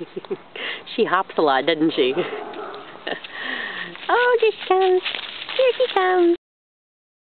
she hops a lot, doesn't she? oh, here she comes. Here she comes.